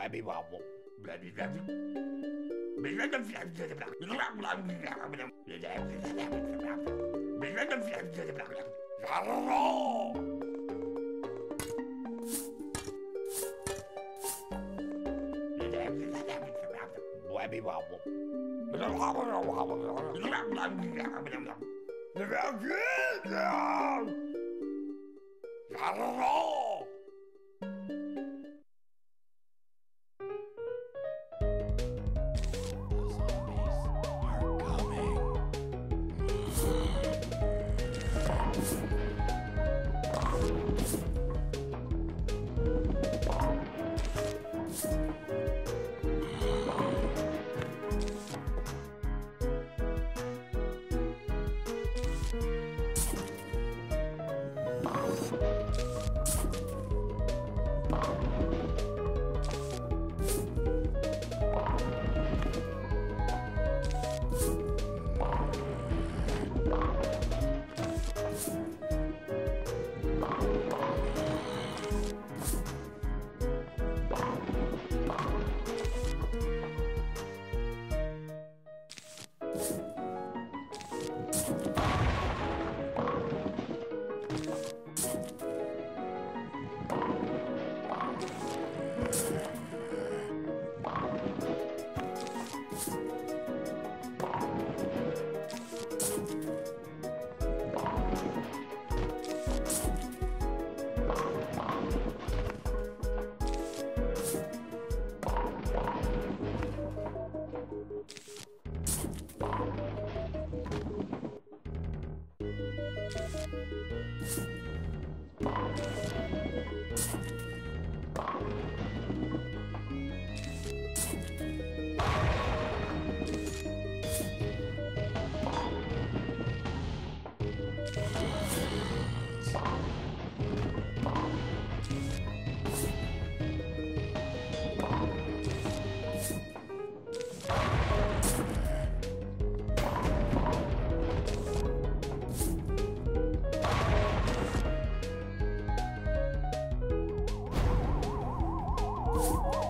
Wabby Wobble. Thank you. Bye.